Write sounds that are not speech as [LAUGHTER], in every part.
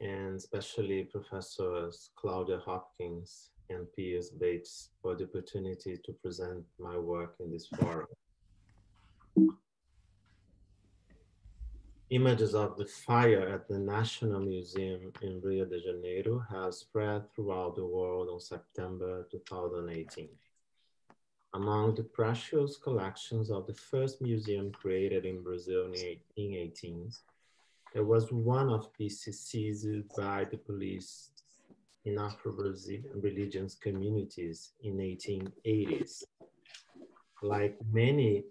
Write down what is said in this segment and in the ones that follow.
and especially Professors Claudia Hopkins and Piers Bates for the opportunity to present my work in this forum. Images of the fire at the National Museum in Rio de Janeiro have spread throughout the world on September 2018. Among the precious collections of the first museum created in Brazil in 1818, there was one of pieces seized by the police in Afro-Brazilian religious communities in 1880s. Like many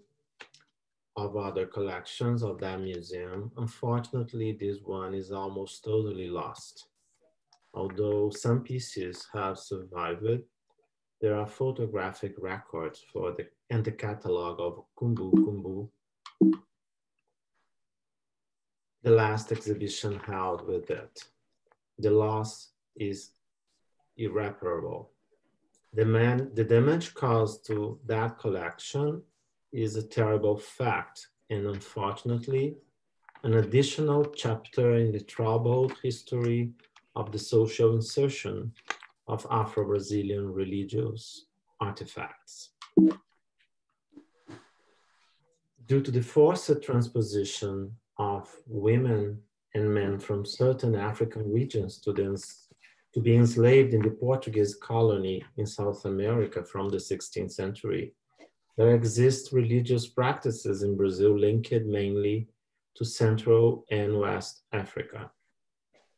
of other collections of that museum, unfortunately, this one is almost totally lost. Although some pieces have survived, there are photographic records for the and the catalog of Kumbukumbu, the last exhibition held with it. The loss is irreparable. The, man, the damage caused to that collection is a terrible fact and unfortunately an additional chapter in the troubled history of the social insertion of Afro-Brazilian religious artifacts. Due to the forced transposition women and men from certain African regions to, the, to be enslaved in the Portuguese colony in South America from the 16th century, there exist religious practices in Brazil linked mainly to Central and West Africa.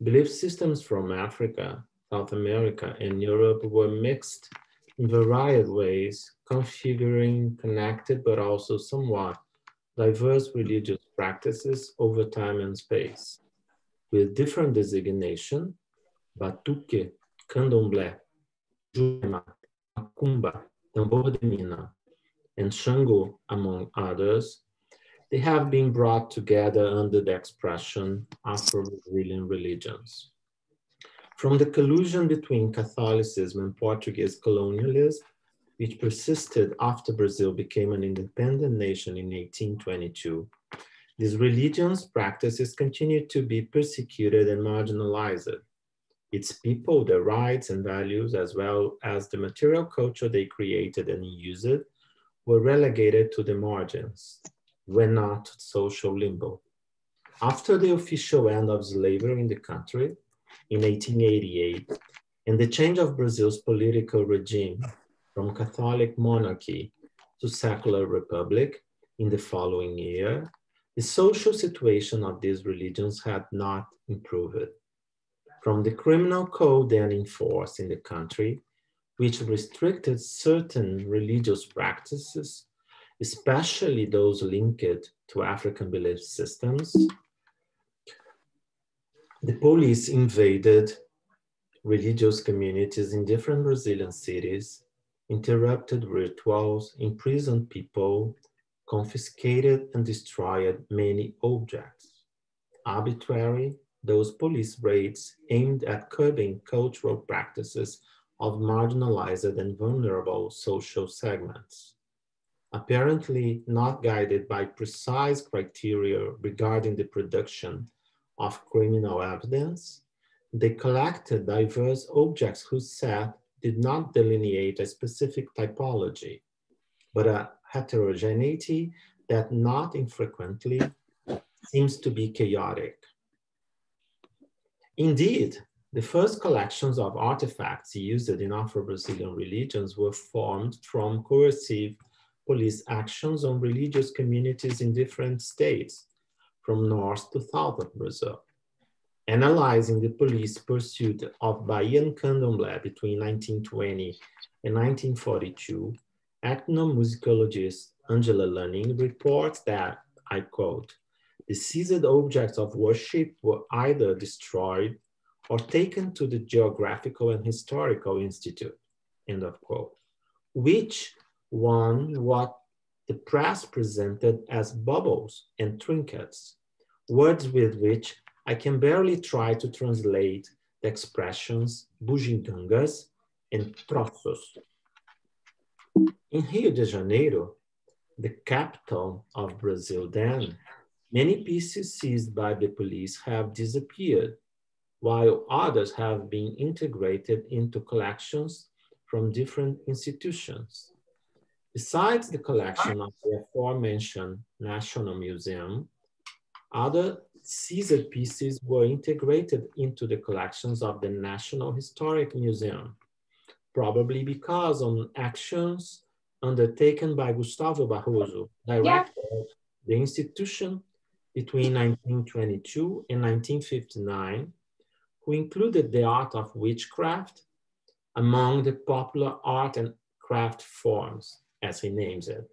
Belief systems from Africa South America and Europe were mixed in varied ways, configuring connected but also somewhat diverse religious practices over time and space, with different designation, Batuque, Candomblé, Jurema, Macumba, Tambor de Mina, and Shango, among others, they have been brought together under the expression Afro-Brazilian religions. From the collusion between Catholicism and Portuguese colonialism, which persisted after Brazil became an independent nation in 1822, these religions practices continued to be persecuted and marginalized. Its people, their rights and values, as well as the material culture they created and used, were relegated to the margins, when not social limbo. After the official end of slavery in the country, in 1888 and the change of Brazil's political regime from Catholic monarchy to secular republic in the following year, the social situation of these religions had not improved. From the criminal code then in force in the country, which restricted certain religious practices, especially those linked to African belief systems, the police invaded religious communities in different Brazilian cities, interrupted rituals, imprisoned people, confiscated and destroyed many objects. Arbitrary, those police raids aimed at curbing cultural practices of marginalized and vulnerable social segments. Apparently not guided by precise criteria regarding the production of criminal evidence, they collected diverse objects whose set did not delineate a specific typology, but a heterogeneity that not infrequently seems to be chaotic. Indeed, the first collections of artifacts used in Afro-Brazilian religions were formed from coercive police actions on religious communities in different states, from north to south of Brazil. Analyzing the police pursuit of Bahian candomblé between 1920 and 1942, ethnomusicologist Angela Lühning reports that, I quote, the seized objects of worship were either destroyed or taken to the Geographical and Historical Institute, end of quote, which won what the press presented as bubbles and trinkets words with which I can barely try to translate the expressions bugigangas and troços. In Rio de Janeiro, the capital of Brazil then, many pieces seized by the police have disappeared while others have been integrated into collections from different institutions. Besides the collection of the aforementioned National Museum, other seized pieces were integrated into the collections of the National Historic Museum, probably because on actions undertaken by Gustavo Barroso, director yeah. of the institution between 1922 and 1959, who included the art of witchcraft among the popular art and craft forms, as he names it,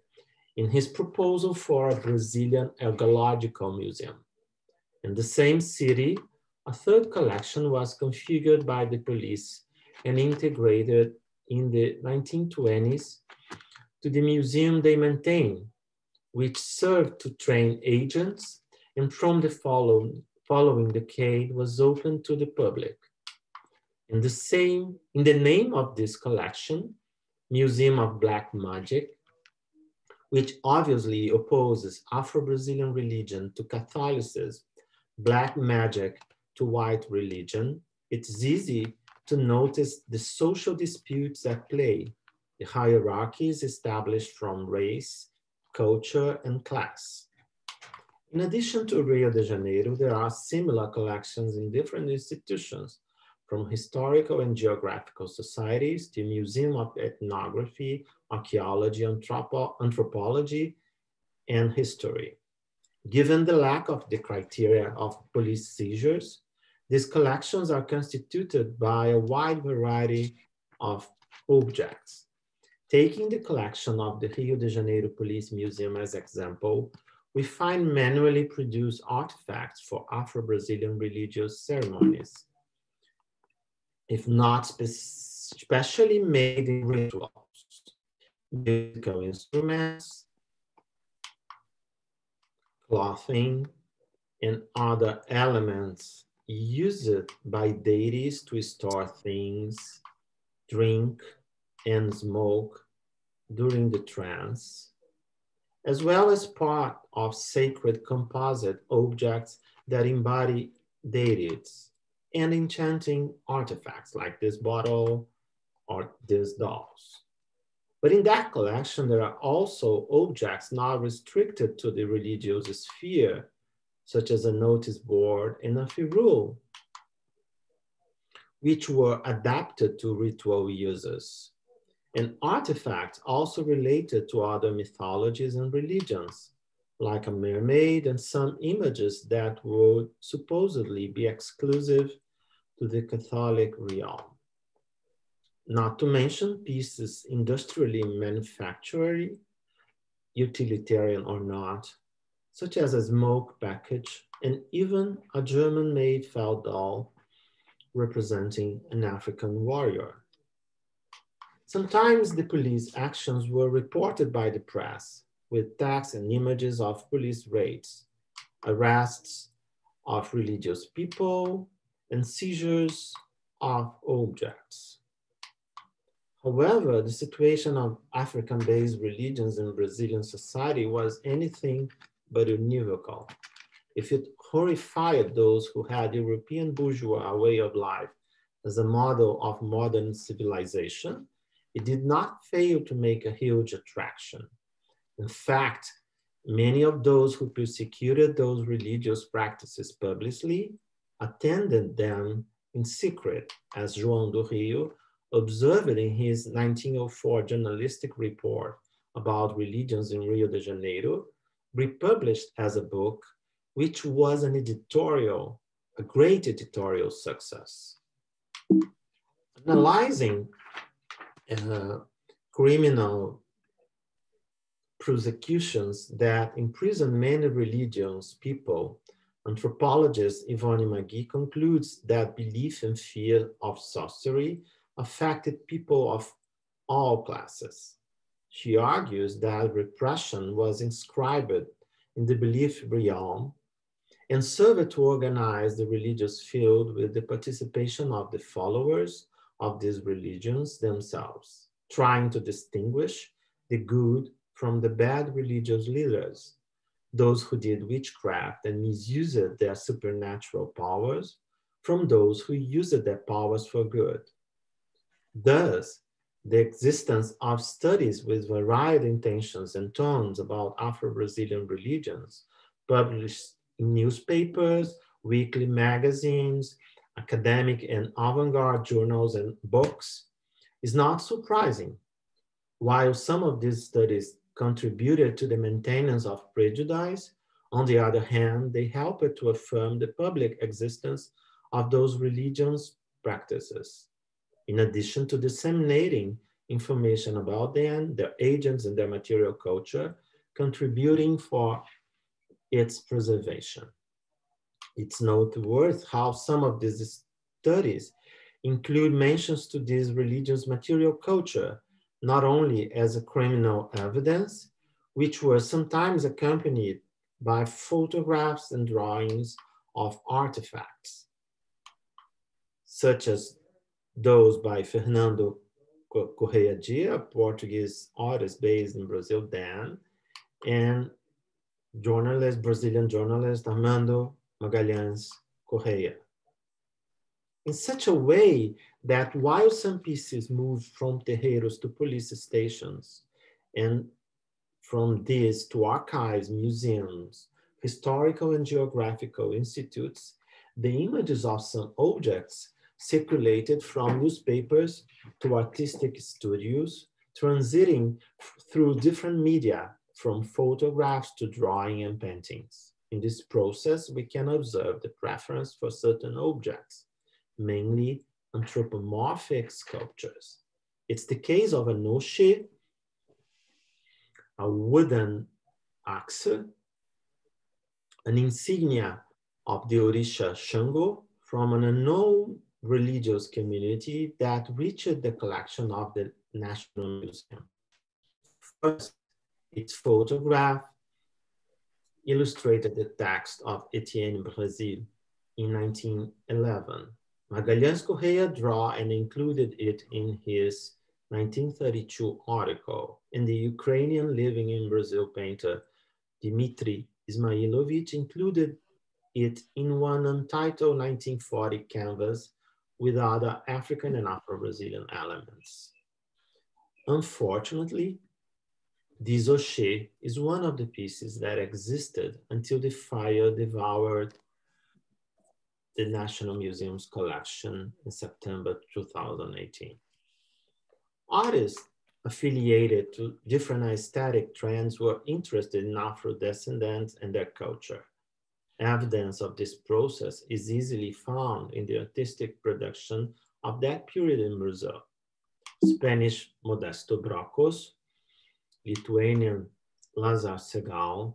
in his proposal for a Brazilian archaeological museum. In the same city, a third collection was configured by the police and integrated in the 1920s to the museum they maintain, which served to train agents and from the following, following decade was open to the public. In the same, in the name of this collection, Museum of Black Magic, which obviously opposes Afro-Brazilian religion to Catholicism, black magic to white religion, it's easy to notice the social disputes at play, the hierarchies established from race, culture, and class. In addition to Rio de Janeiro, there are similar collections in different institutions, from historical and geographical societies to Museum of Ethnography, Archaeology, Anthropo Anthropology, and History. Given the lack of the criteria of police seizures, these collections are constituted by a wide variety of objects. Taking the collection of the Rio de Janeiro Police Museum as example, we find manually produced artifacts for Afro-Brazilian religious ceremonies, if not spe specially made in rituals, musical instruments, clothing, and other elements used by deities to store things, drink, and smoke during the trance, as well as part of sacred composite objects that embody deities and enchanting artifacts like this bottle or these dolls. But in that collection, there are also objects not restricted to the religious sphere, such as a notice board and a firul, which were adapted to ritual uses, and artifacts also related to other mythologies and religions, like a mermaid and some images that would supposedly be exclusive to the Catholic realm not to mention pieces industrially manufactured, utilitarian or not, such as a smoke package and even a German-made felt doll representing an African warrior. Sometimes the police actions were reported by the press with texts and images of police raids, arrests of religious people, and seizures of objects. However, the situation of African-based religions in Brazilian society was anything but univocal. If it horrified those who had European bourgeois way of life as a model of modern civilization, it did not fail to make a huge attraction. In fact, many of those who persecuted those religious practices publicly attended them in secret, as João do Rio observed in his 1904 journalistic report about religions in Rio de Janeiro, republished as a book, which was an editorial, a great editorial success. Analyzing uh, criminal prosecutions that imprison many religions, people, anthropologist Yvonne Maggie concludes that belief and fear of sorcery affected people of all classes. She argues that repression was inscribed in the belief realm and served to organize the religious field with the participation of the followers of these religions themselves, trying to distinguish the good from the bad religious leaders, those who did witchcraft and misused their supernatural powers from those who used their powers for good. Thus, the existence of studies with varied intentions and tones about Afro-Brazilian religions, published in newspapers, weekly magazines, academic and avant-garde journals and books, is not surprising. While some of these studies contributed to the maintenance of prejudice, on the other hand, they helped to affirm the public existence of those religions practices. In addition to disseminating information about them, their agents and their material culture, contributing for its preservation. It's noteworthy how some of these studies include mentions to these religious material culture, not only as a criminal evidence, which were sometimes accompanied by photographs and drawings of artifacts, such as those by Fernando Correia Dia, a Portuguese artist based in Brazil then, and journalist, Brazilian journalist Armando Magalhães Correia. In such a way that while some pieces moved from terreiros to police stations and from these to archives, museums, historical and geographical institutes, the images of some objects circulated from newspapers to artistic studios, transiting through different media from photographs to drawing and paintings. In this process, we can observe the preference for certain objects, mainly anthropomorphic sculptures. It's the case of an Oxê, a wooden axe, an insignia of the Orisha Shango from an unknown religious community that reached the collection of the National Museum. First, its photograph illustrated the text of Etienne Brasil in 1911. Magalhães Correa draw and included it in his 1932 article, and the Ukrainian living in Brazil painter Dmitry Ismailovich included it in one untitled 1940 canvas with other African and Afro-Brazilian elements. Unfortunately, this Oxê is one of the pieces that existed until the fire devoured the National Museum's collection in September 2018. Artists affiliated to different aesthetic trends were interested in Afro-descendants and their culture. Evidence of this process is easily found in the artistic production of that period in Brazil. Spanish Modesto Brocos, Lithuanian Lasar Segall,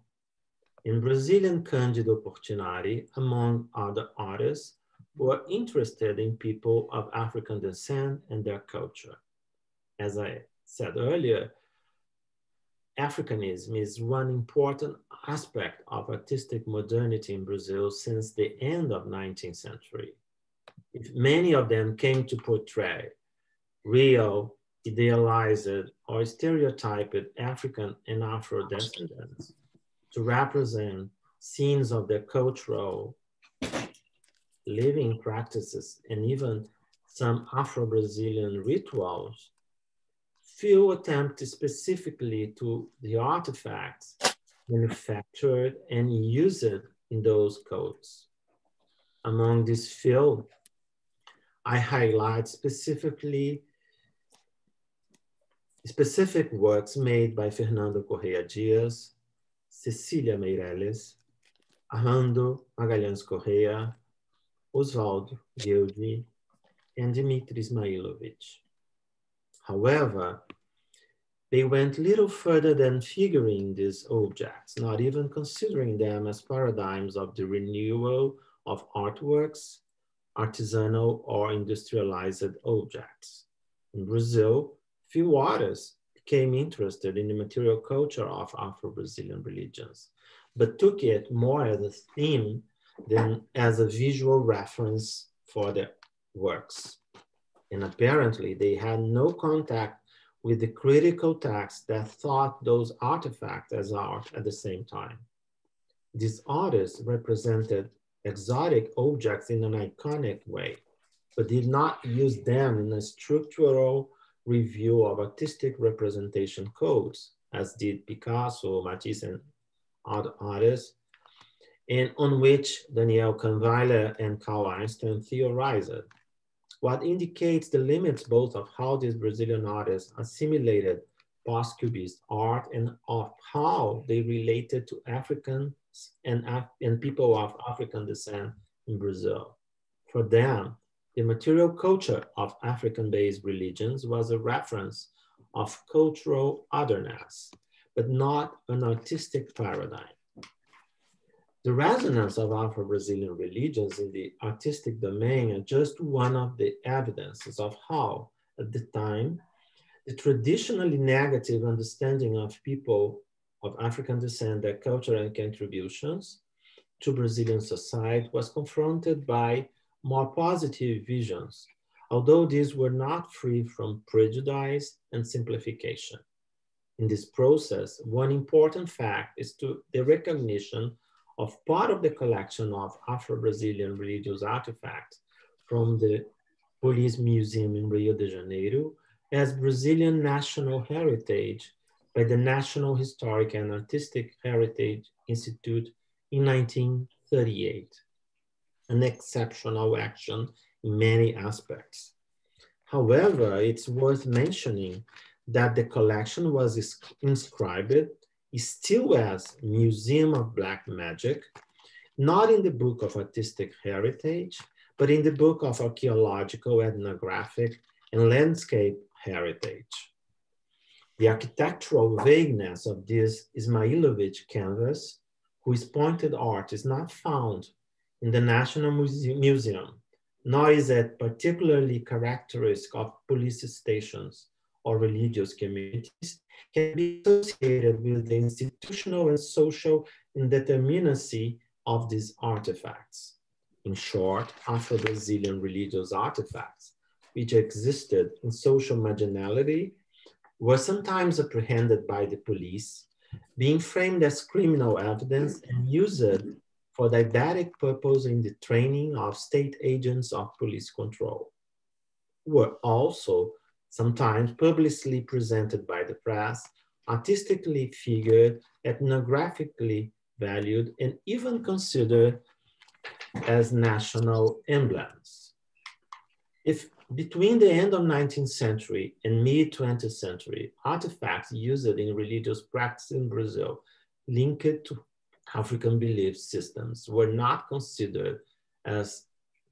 and Brazilian Cândido Portinari, among other artists, who interested in people of African descent and their culture. As I said earlier, Africanism is one important aspect of artistic modernity in Brazil since the end of 19th century. If many of them came to portray real, idealized, or stereotyped African and Afro descendants to represent scenes of their cultural living practices and even some Afro-Brazilian rituals few attempt specifically to the artifacts manufactured and used in those codes. Among this field, I highlight specifically specific works made by Fernando Correia Dias, Cecília Meireles, Armando Magalhães Correia, Oswaldo Goeldi, and Dmitry Ismailovich. However, they went little further than figuring these objects, not even considering them as paradigms of the renewal of artworks, artisanal or industrialized objects. In Brazil, few artists became interested in the material culture of Afro-Brazilian religions, but took it more as a theme than as a visual reference for their works and apparently they had no contact with the critical texts that thought those artifacts as art at the same time. These artists represented exotic objects in an iconic way, but did not use them in a structural review of artistic representation codes, as did Picasso, Matisse, and other artists, and on which Daniel Kahnweiler and Carl Einstein theorized. What indicates the limits both of how these Brazilian artists assimilated post-Cubist art and of how they related to Africans and, Af and people of African descent in Brazil. For them, the material culture of African-based religions was a reference of cultural otherness, but not an artistic paradigm. The resonance of Afro-Brazilian religions in the artistic domain are just one of the evidences of how, at the time, the traditionally negative understanding of people of African descent, their culture and contributions to Brazilian society was confronted by more positive visions, although these were not free from prejudice and simplification. In this process, one important fact is to the recognition of part of the collection of Afro-Brazilian religious artifacts from the Police Museum in Rio de Janeiro as Brazilian national heritage by the National Historic and Artistic Heritage Institute in 1938 an exceptional action in many aspects. However, it's worth mentioning that the collection was inscribed still as Museum of Black Magic, not in the Book of Artistic Heritage, but in the Book of Archaeological, Ethnographic, and Landscape Heritage. The architectural vagueness of this Ismailovich canvas, whose pointed art is not found in the National Muse Museum, nor is it particularly characteristic of police stations or religious communities, can be associated with the institutional and social indeterminacy of these artifacts. In short, Afro-Brazilian religious artifacts, which existed in social marginality, were sometimes apprehended by the police, being framed as criminal evidence and used for didactic purpose in the training of state agents of police control, were also sometimes publicly presented by the press, artistically figured, ethnographically valued, and even considered as national emblems. If between the end of 19th century and mid 20th century, artifacts used in religious practice in Brazil linked to African belief systems were not considered as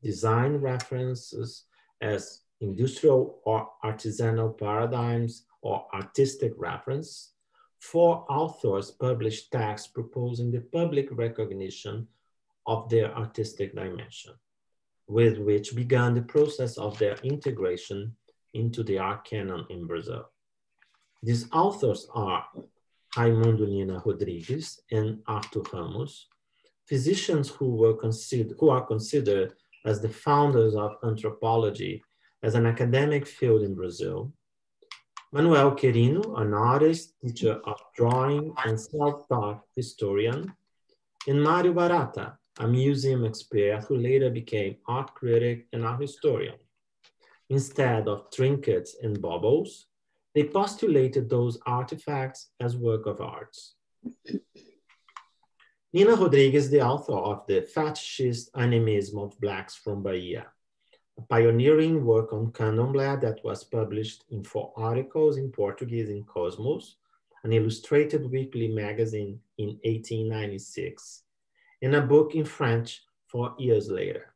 design references, as industrial or artisanal paradigms or artistic reference. Four authors published texts proposing the public recognition of their artistic dimension, with which began the process of their integration into the art canon in Brazil. These authors are Raimundo Nina Rodrigues and Arthur Ramos, physicians who, were considered, who are considered as the founders of anthropology as an academic field in Brazil. Manuel Querino, an artist, teacher of drawing and self-taught historian. And Mario Barata, a museum expert who later became art critic and art historian. Instead of trinkets and baubles, they postulated those artifacts as work of arts. Nina Rodrigues, the author of the Fetishist Animism of Blacks from Bahia, pioneering work on candomblé that was published in four articles in Portuguese in Kosmos, an illustrated weekly magazine in 1896, and a book in French four years later.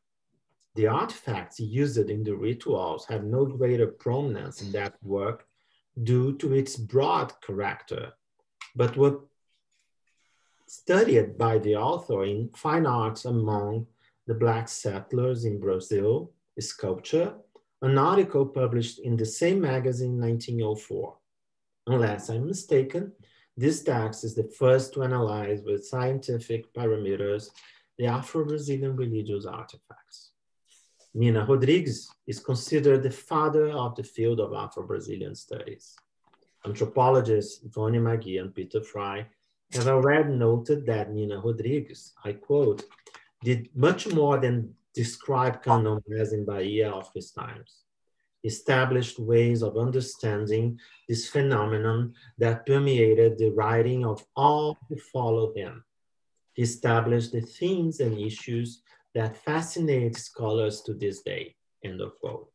The artifacts used in the rituals have no greater prominence in that work due to its broad character, but were studied by the author in fine arts among the black settlers in Brazil, sculpture, an article published in the same magazine in 1904. Unless I'm mistaken, this text is the first to analyze with scientific parameters the Afro-Brazilian religious artifacts. Nina Rodrigues is considered the father of the field of Afro-Brazilian studies. Anthropologists Yvonne Maggie and Peter Fry have already noted that Nina Rodrigues, I quote, did much more than describe candomblés in Bahia of his times. Established ways of understanding this phenomenon that permeated the writing of all who followed him. He established the themes and issues that fascinate scholars to this day, end of quote.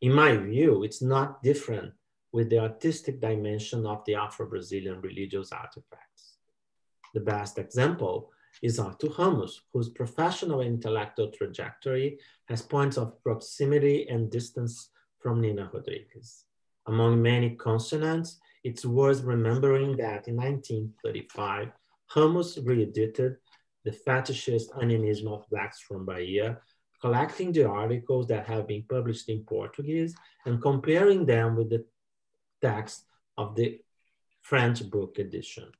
In my view, it's not different with the artistic dimension of the Afro-Brazilian religious artifacts. The best example is Artur Ramos, whose professional intellectual trajectory has points of proximity and distance from Nina Rodrigues. Among many consonants, it's worth remembering that in 1935, Ramos reedited The Fetishist Animism of Blacks from Bahia, collecting the articles that have been published in Portuguese and comparing them with the text of the French book edition.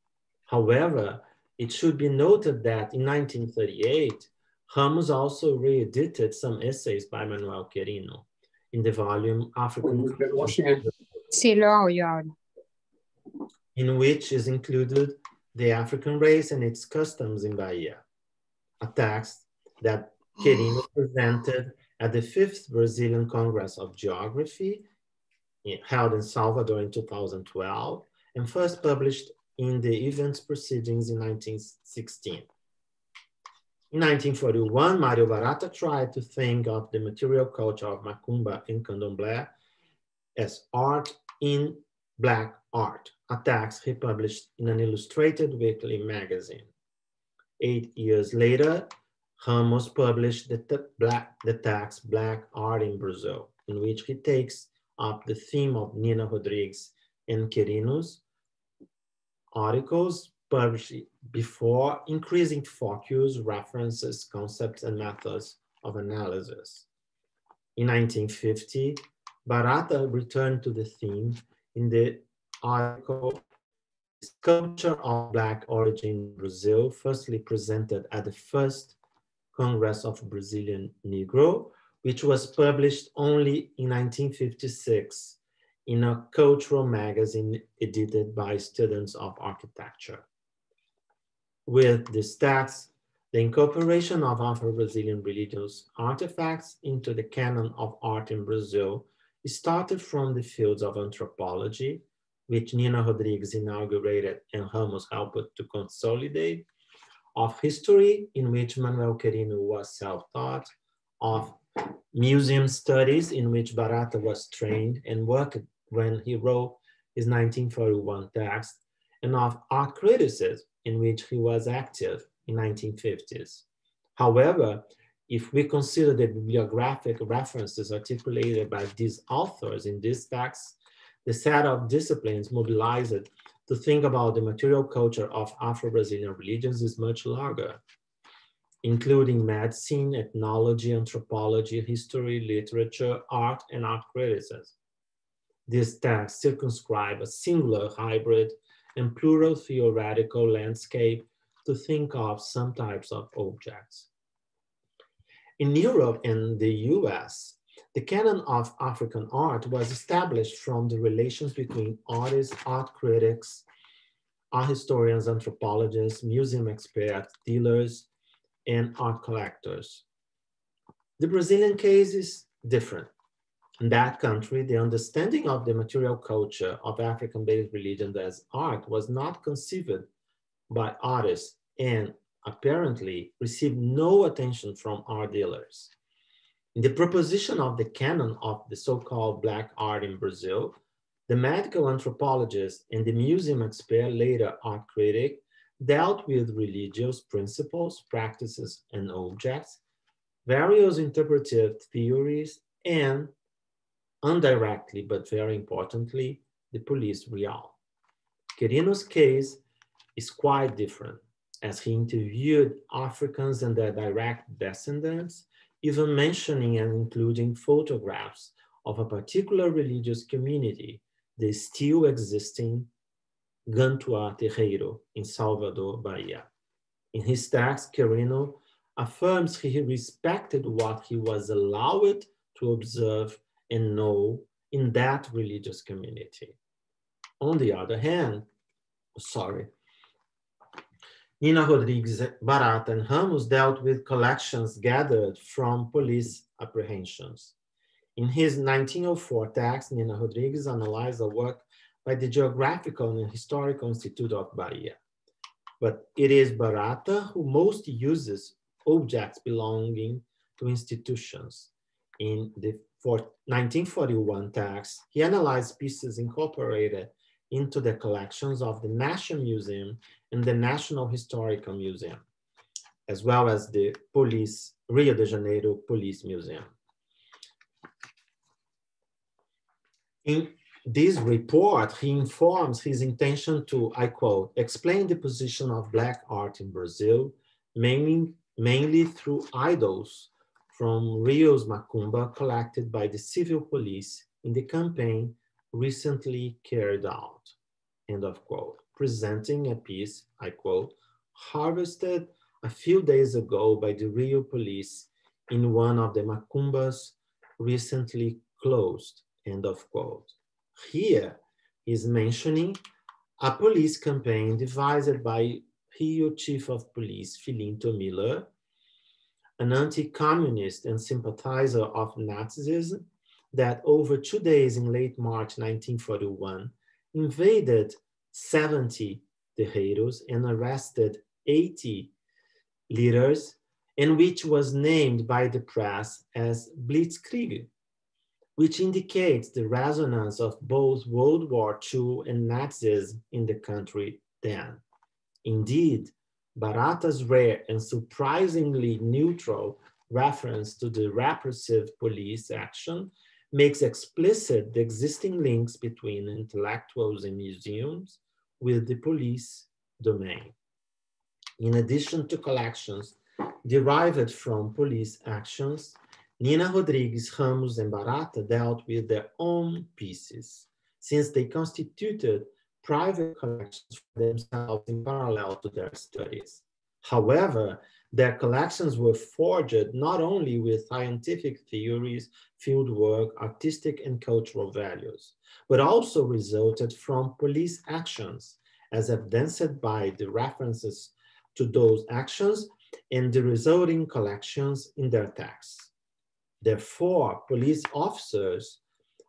However, it should be noted that in 1938, Ramos also re-edited some essays by Manuel Querino in the volume African in which is included the African race and its customs in Bahia, a text that Querino [GASPS] presented at the fifth Brazilian Congress of Geography held in Salvador in 2012 and first published in the event's proceedings in 1916. In 1941, Mario Barata tried to think of the material culture of Macumba and Candomblé as art in Black art, a text he published in an illustrated weekly magazine. Eight years later, Ramos published the, black, the text Black Art in Brazil, in which he takes up the theme of Nina Rodrigues and Querino's articles published before increasing focus, references, concepts, and methods of analysis. In 1950, Barata returned to the theme in the article Sculpture of Black Origin in Brazil, firstly presented at the first Congress of Brazilian Negro, which was published only in 1956 in a cultural magazine edited by students of architecture. With this text, the incorporation of Afro-Brazilian religious artifacts into the canon of art in Brazil started from the fields of anthropology, which Nina Rodrigues inaugurated and Ramos helped to consolidate, of history, in which Manuel Querino was self-taught, of museum studies, in which Barata was trained and worked when he wrote his 1941 text, and of art criticism, in which he was active in 1950s. However, if we consider the bibliographic references articulated by these authors in this text, the set of disciplines mobilized to think about the material culture of Afro-Brazilian religions is much larger, including medicine, ethnology, anthropology, history, literature, art, and art criticism. This text circumscribe a singular hybrid and plural theoretical landscape to think of some types of objects. In Europe and the US, the canon of African art was established from the relations between artists, art critics, art historians, anthropologists, museum experts, dealers, and art collectors. The Brazilian case is different. In that country, the understanding of the material culture of African-based religion as art was not conceived by artists and apparently received no attention from art dealers. In the proposition of the canon of the so-called black art in Brazil, the medical anthropologist and the museum expert, later art critic, dealt with religious principles, practices, and objects, various interpretive theories, and indirectly, but very importantly, the police real. Querino's case is quite different as he interviewed Africans and their direct descendants even mentioning and including photographs of a particular religious community, the still existing Gantois Terreiro in Salvador, Bahia. In his text, Querino affirms he respected what he was allowed to observe and know in that religious community. On the other hand, sorry, Nina Rodrigues, Barata and Ramos dealt with collections gathered from police apprehensions. In his 1904 text, Nina Rodrigues analyzed the work by the Geographical and Historical Institute of Bahia. But it is Barata who most uses objects belonging to institutions. In the 1941 tax, he analyzed pieces incorporated into the collections of the National Museum and the National Historical Museum, as well as the Police, Rio de Janeiro Police Museum. In this report, he informs his intention to, I quote, explain the position of Black art in Brazil, mainly, mainly through idols from Rio's Macumba collected by the civil police in the campaign recently carried out, end of quote, presenting a piece, I quote, harvested a few days ago by the Rio police in one of the Macumbas recently closed, end of quote. Here is mentioning a police campaign devised by Rio Chief of Police Filinto Müller, an anti-communist and sympathizer of Nazism that over two days in late March 1941 invaded 70 terreiros and arrested 80 leaders and which was named by the press as Blitzkrieg, which indicates the resonance of both World War II and Nazism in the country then. Indeed, Barata's rare and surprisingly neutral reference to the repressive police action makes explicit the existing links between intellectuals and museums with the police domain. In addition to collections derived from police actions, Nina Rodrigues, Ramos, and Barata dealt with their own pieces, since they constituted private collections for themselves in parallel to their studies. However, their collections were forged not only with scientific theories, fieldwork, artistic and cultural values, but also resulted from police actions, as evidenced by the references to those actions and the resulting collections in their texts. Therefore, police officers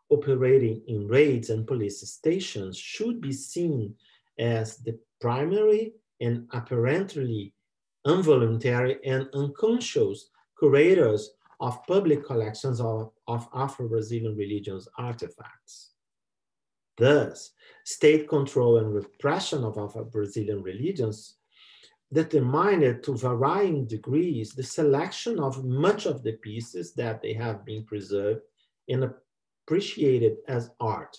operating in raids and police stations should be seen as the primary and apparently involuntary and unconscious curators of public collections of, of Afro-Brazilian religions artifacts. Thus, state control and repression of Afro-Brazilian religions determined to varying degrees the selection of much of the pieces that they have been preserved and appreciated as art,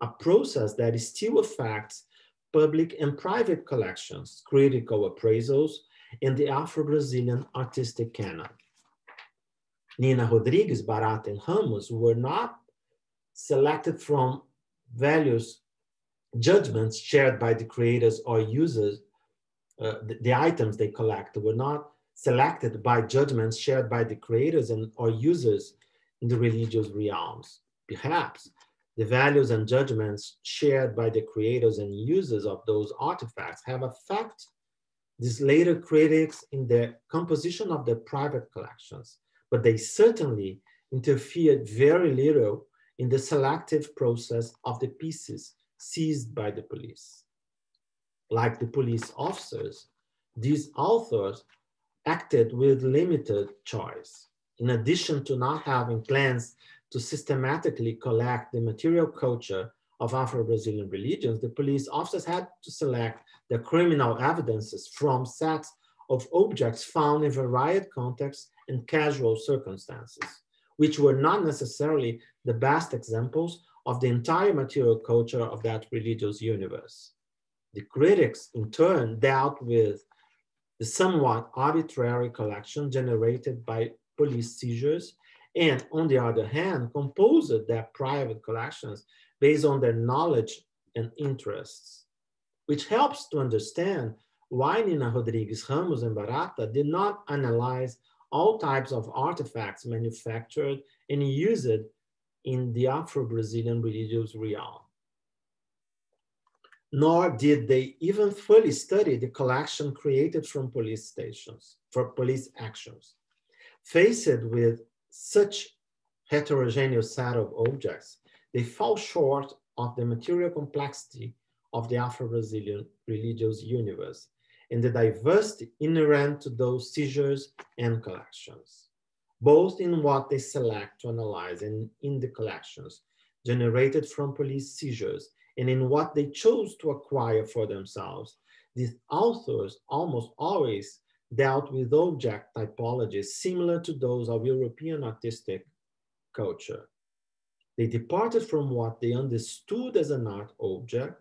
a process that still affects public and private collections, critical appraisals, and the Afro-Brazilian artistic canon. Nina Rodrigues, Barata, and Ramos were not selected from values judgments shared by the creators or users uh, the, the, items they collect were not selected by judgments shared by the creators and or users in the religious realms. Perhaps the values and judgments shared by the creators and users of those artifacts have affected these later critics in the composition of their private collections, but they certainly interfered very little in the selective process of the pieces seized by the police like the police officers, these authors acted with limited choice. In addition to not having plans to systematically collect the material culture of Afro-Brazilian religions, the police officers had to select the criminal evidences from sets of objects found in varied contexts and casual circumstances, which were not necessarily the best examples of the entire material culture of that religious universe. The critics, in turn, dealt with the somewhat arbitrary collection generated by police seizures, and on the other hand, composed their private collections based on their knowledge and interests, which helps to understand why Nina Rodrigues Ramos and Barata did not analyze all types of artifacts manufactured and used in the Afro-Brazilian religious realm. nor did they even fully study the collection created from police stations, for police actions. Faced with such heterogeneous set of objects, they fall short of the material complexity of the Afro-Brazilian religious universe and the diversity inherent to those seizures and collections, both in what they select to analyze and in the collections generated from police seizures and in what they chose to acquire for themselves. These authors almost always dealt with object typologies similar to those of European artistic culture. They departed from what they understood as an art object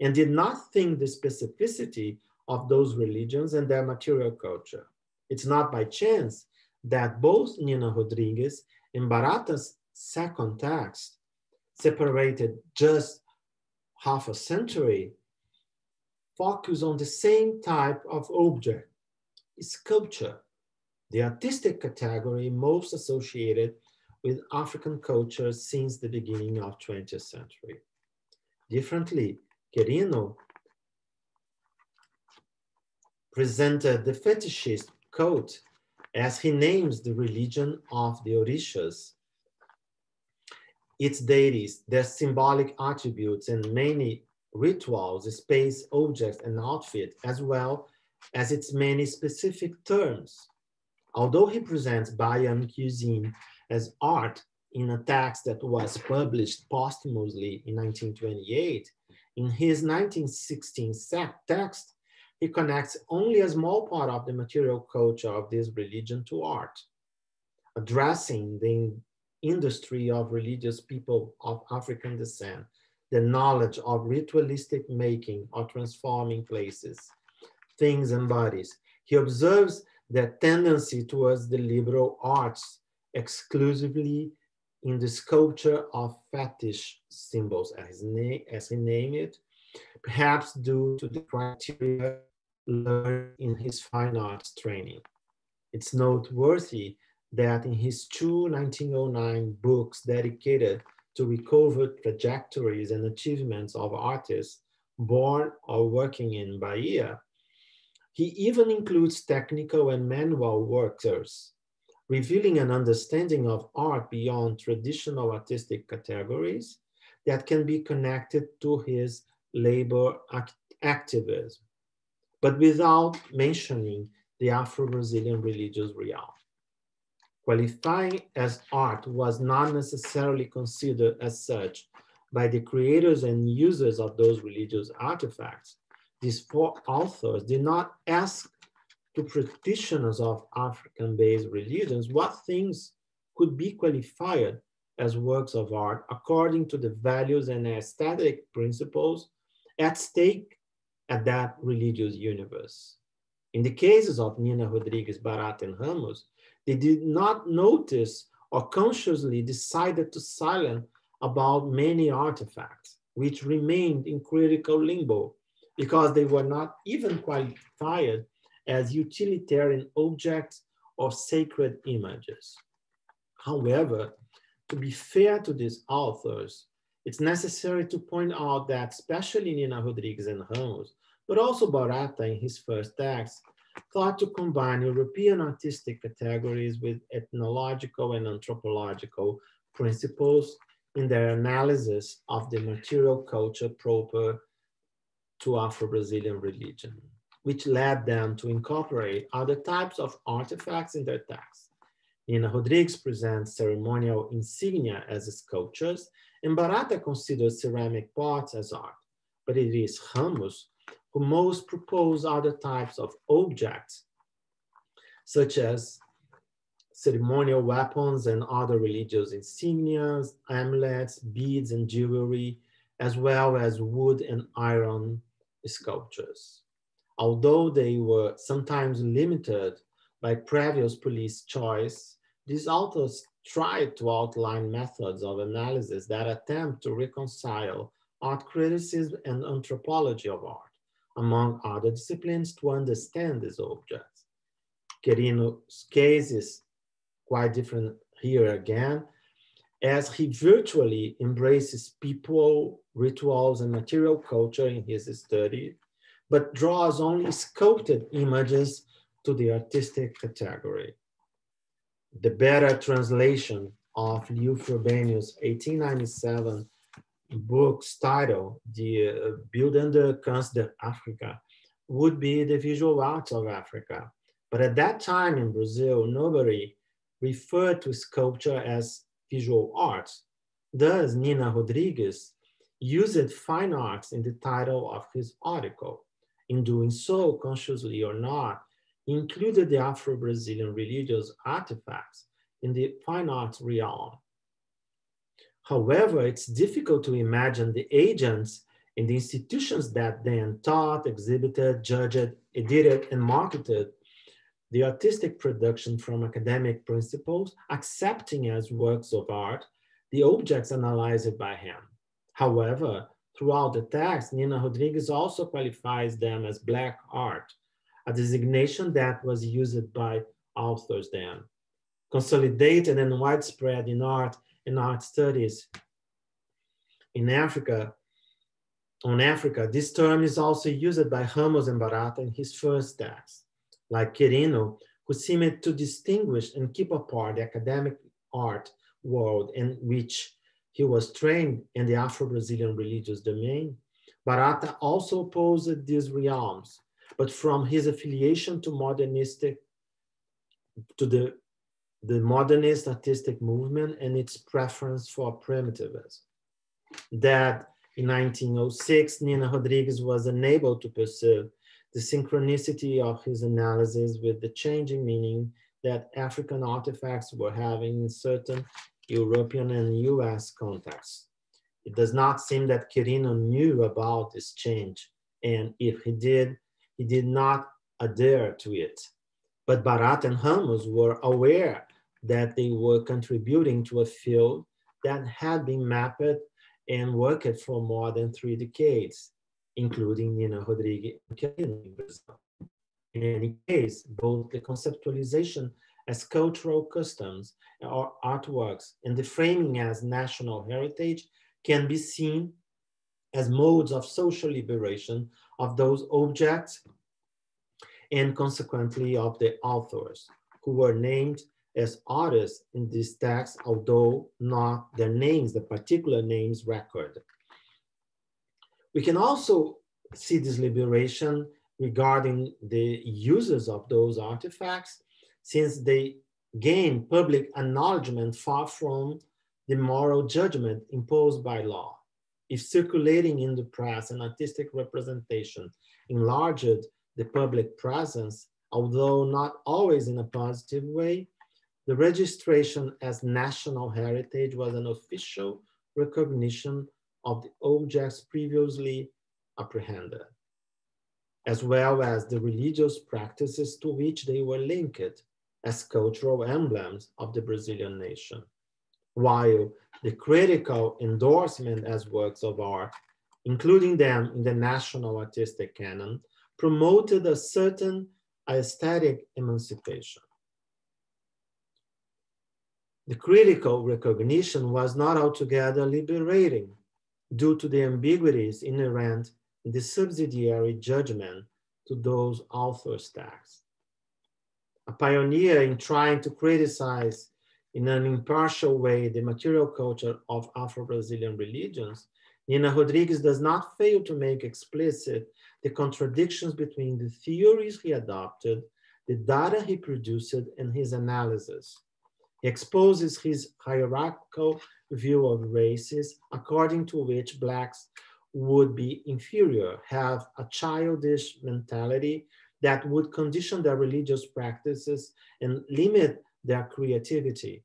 and did not think the specificity of those religions and their material culture. It's not by chance that both Nina Rodrigues and Barata's second text, separated just half a century, focus on the same type of object, sculpture, the artistic category most associated with African culture since the beginning of 20th century. Differently, Querino presented the fetishist cult as he names the religion of the Orishas, its deities, their symbolic attributes, and many rituals, space, objects, and outfit, as well as its many specific terms. Although he presents Bahian cuisine as art in a text that was published posthumously in 1928, in his 1916 text, he connects only a small part of the material culture of this religion to art, addressing the industry of religious people of African descent, the knowledge of ritualistic making or transforming places, things and bodies. He observes that tendency towards the liberal arts exclusively in the sculpture of fetish symbols, as, as he named it, perhaps due to the criteria learned in his fine arts training. It's noteworthy that in his two 1909 books dedicated to recover trajectories and achievements of artists born or working in Bahia, he even includes technical and manual workers revealing an understanding of art beyond traditional artistic categories that can be connected to his labor act activism, but without mentioning the Afro-Brazilian religious realm. Qualifying as art was not necessarily considered as such by the creators and users of those religious artifacts. These four authors did not ask to practitioners of African-based religions what things could be qualified as works of art according to the values and aesthetic principles at stake at that religious universe. In the cases of Nina Rodrigues, Barata, and Ramos, they did not notice or consciously decided to silence about many artifacts, which remained in critical limbo because they were not even qualified as utilitarian objects or sacred images. However, to be fair to these authors, it's necessary to point out that especially Nina Rodrigues and Ramos, but also Barata in his first text, thought to combine European artistic categories with ethnological and anthropological principles in their analysis of the material culture proper to Afro-Brazilian religion which led them to incorporate other types of artifacts in their texts. Nina Rodrigues presents ceremonial insignia as sculptures, and Barata considers ceramic pots as art. But it is Ramos who most propose other types of objects, such as ceremonial weapons and other religious insignias, amulets, beads, and jewelry, as well as wood and iron sculptures although they were sometimes limited by previous police choice, these authors tried to outline methods of analysis that attempt to reconcile art criticism and anthropology of art, among other disciplines, to understand these objects. Querino's case is quite different here again. As he virtually embraces people, rituals, and material culture in his study, but draws only sculpted images to the artistic category. The better translation of Leo Frobenius' 1897 book's title, The uh, Bildende Kunst der Afrika, would be the visual arts of Africa. But at that time in Brazil, nobody referred to sculpture as visual arts. Thus, Nina Rodrigues used fine arts in the title of his article. In doing so, consciously or not, he included the Afro-Brazilian religious artifacts in the fine arts realm. However, it's difficult to imagine the agents in the institutions that then taught, exhibited, judged, edited, and marketed the artistic production from academic principles, accepting as works of art the objects analyzed by him. However, throughout the text, Nina Rodrigues also qualifies them as Black art, a designation that was used by authors then. Consolidated and widespread in art and art studies in Africa, on Africa, this term is also used by Ramos and Barata in his first text, like Querino, who seemed to distinguish and keep apart the academic art world in which he was trained in the Afro-Brazilian religious domain. Barata also opposed these realms, but from his affiliation to modernistic, to the, the modernist artistic movement and its preference for primitivism. That in 1906, Nina Rodrigues was unable to perceive the synchronicity of his analysis with the changing meaning that African artifacts were having in certain European and US contexts. It does not seem that Querino knew about this change, and if he did, he did not adhere to it. But Barata and Ramos were aware that they were contributing to a field that had been mapped and worked for more than three decades, including Nina Rodrigues in Brazil. In any case, both the conceptualization as cultural customs or artworks and the framing as national heritage can be seen as modes of social liberation of those objects and consequently of the authors who were named as artists in this text, although not their names, the particular names record. We can also see this liberation regarding the uses of those artifacts since they gain public acknowledgement far from the moral judgment imposed by law. If circulating in the press and artistic representation enlarged the public presence, although not always in a positive way, the registration as national heritage was an official recognition of the objects previously apprehended, as well as the religious practices to which they were linked as cultural emblems of the Brazilian nation, while the critical endorsement as works of art, including them in the national artistic canon, promoted a certain aesthetic emancipation. The critical recognition was not altogether liberating due to the ambiguities inherent in the subsidiary judgment to those authors' texts. A pioneer in trying to criticize in an impartial way the material culture of Afro-Brazilian religions, Nina Rodrigues does not fail to make explicit the contradictions between the theories he adopted, the data he produced, and his analysis. He exposes his hierarchical view of races, according to which Blacks would be inferior, have a childish mentality that would condition their religious practices and limit their creativity.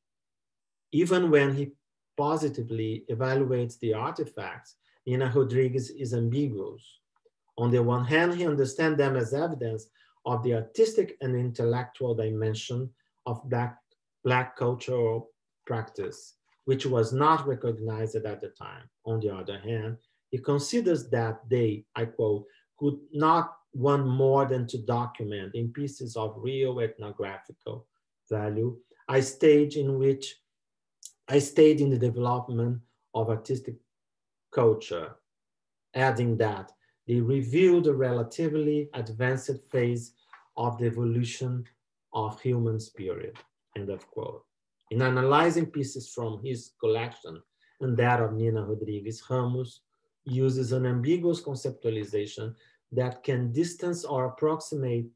Even when he positively evaluates the artifacts, Nina Rodrigues is ambiguous. On the one hand, he understands them as evidence of the artistic and intellectual dimension of Black Black cultural practice, which was not recognized at the time. On the other hand, he considers that they, I quote, could not want more than to document in pieces of real ethnographical value a stage in which I stayed in the development of artistic culture, adding that they revealed a relatively advanced phase of the evolution of human spirit, end of quote. In analyzing pieces from his collection and that of Nina Rodrigues Ramos, uses an ambiguous conceptualization that can distance or approximate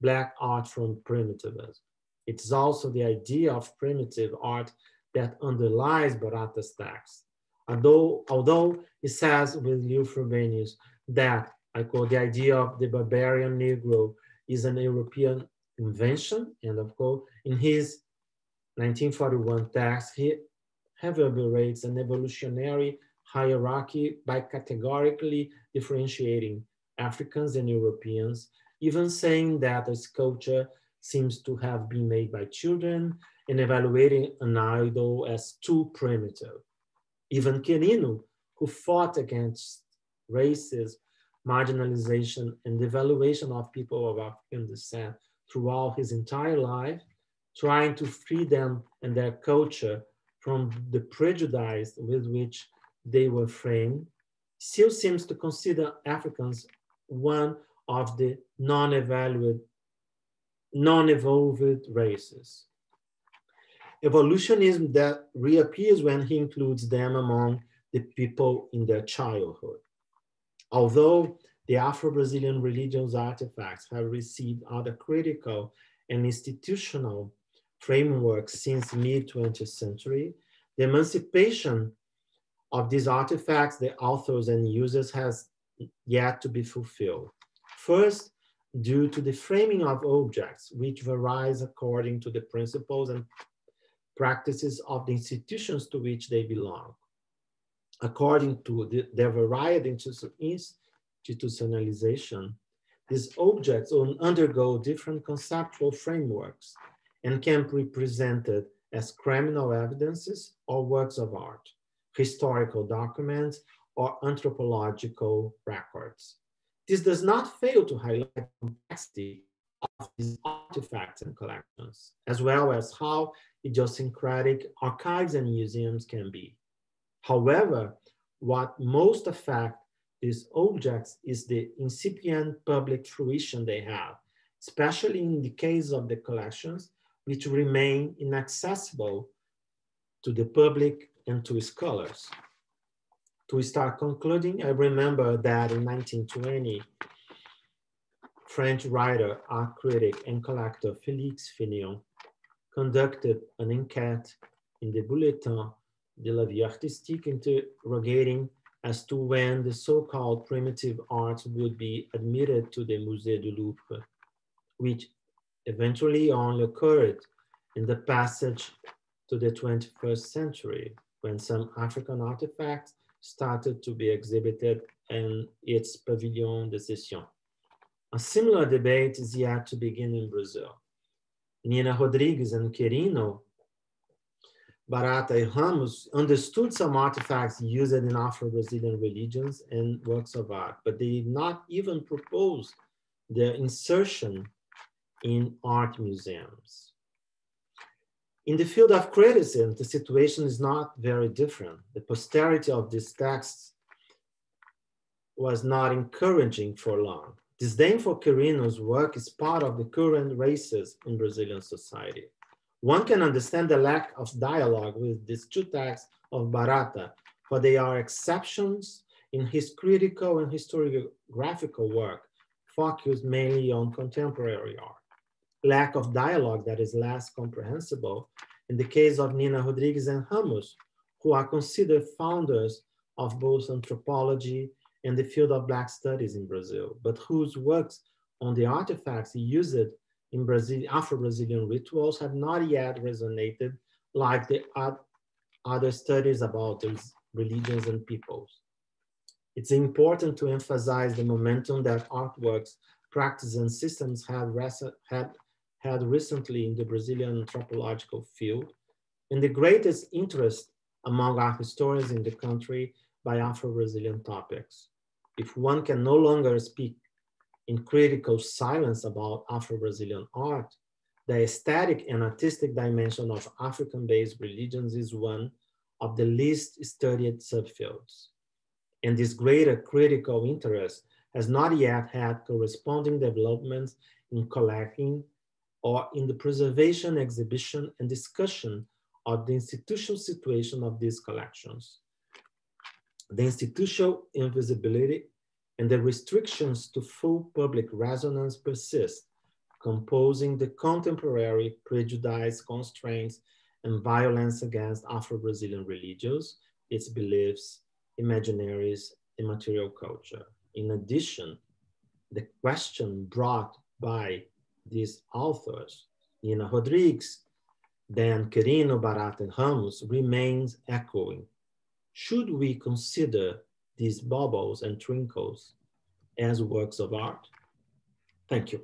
Black art from primitivism. It's also the idea of primitive art that underlies Barata's text. Although, although he says with Leo Frobenius that, I quote, the idea of the barbarian Negro is an European invention, And of course, in his 1941 text, he reverberates an evolutionary hierarchy by categorically differentiating Africans and Europeans, even saying that a sculpture seems to have been made by children and evaluating an idol as too primitive. Even Querino, who fought against racism, marginalization, and devaluation of people of African descent throughout his entire life, trying to free them and their culture from the prejudice with which they were framed, still seems to consider Africans one of the non-evaluated, non-evolved races. Evolutionism that reappears when he includes them among the people in their childhood. Although the Afro-Brazilian religions artifacts have received other critical and institutional frameworks since mid 20th century, the emancipation of these artifacts, the authors and users has yet to be fulfilled. First, due to the framing of objects, which varies according to the principles and practices of the institutions to which they belong. According to the, their varied institutionalization, these objects undergo different conceptual frameworks and can be presented as criminal evidences or works of art, historical documents, or anthropological records. This does not fail to highlight the complexity of these artifacts and collections, as well as how idiosyncratic archives and museums can be. However, what most affect these objects is the incipient public fruition they have, especially in the case of the collections, which remain inaccessible to the public and to scholars. To start concluding, I remember that in 1920, French writer, art critic, and collector Félix Fénéon conducted an enquete in the Bulletin de la Vie Artistique interrogating as to when the so-called primitive arts would be admitted to the Musée du Louvre, which eventually only occurred in the passage to the 21st century when some African artifacts started to be exhibited in its Pavillon des Sessions. A similar debate is yet to begin in Brazil. Nina Rodrigues and Querino, Barata and Ramos understood some artifacts used in Afro-Brazilian religions and works of art, but they did not even propose their insertion in art museums. In the field of criticism, the situation is not very different. The posterity of these texts was not encouraging for long. Disdain for Querino's work is part of the current racism in Brazilian society. One can understand the lack of dialogue with these two texts of Barata, for they are exceptions in his critical and historiographical work, focused mainly on contemporary art. Lack of dialogue that is less comprehensible in the case of Nina Rodrigues and Ramos, who are considered founders of both anthropology and the field of Black studies in Brazil, but whose works on the artifacts used in Brazil, Afro-Brazilian rituals have not yet resonated like the other studies about these religions and peoples. It's important to emphasize the momentum that artworks, practices, and systems have, had had recently in the Brazilian anthropological field, and the greatest interest among art historians in the country by Afro-Brazilian topics. If one can no longer speak in critical silence about Afro-Brazilian art, the aesthetic and artistic dimension of African-based religions is one of the least studied subfields. And this greater critical interest has not yet had corresponding developments in collecting or in the preservation, exhibition, and discussion of the institutional situation of these collections. The institutional invisibility and the restrictions to full public resonance persist, composing the contemporary prejudice, constraints, and violence against Afro-Brazilian religions, its beliefs, imaginaries, and material culture. In addition, the question brought by these authors, Nina Rodrigues, Dan Querino, Barata, and Ramos, remains echoing. Should we consider these bubbles and twinkles as works of art? Thank you.